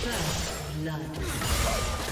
First blood.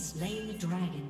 Slain the dragon.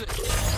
It!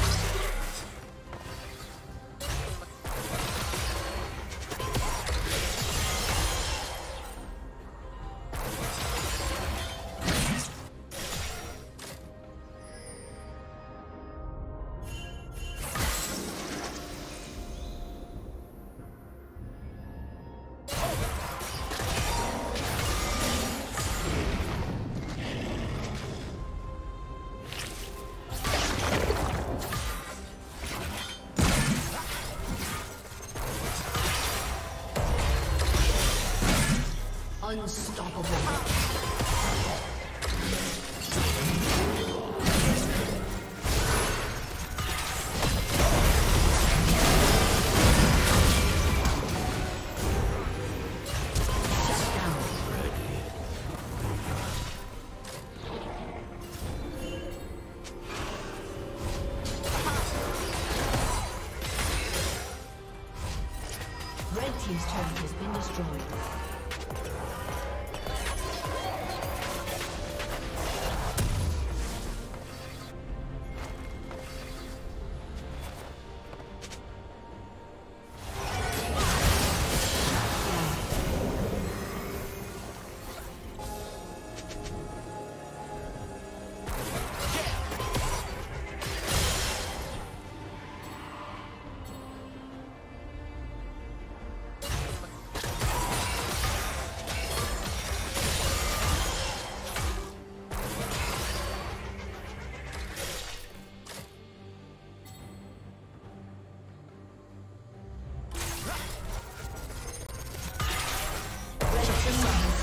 Destroyed. destroyed.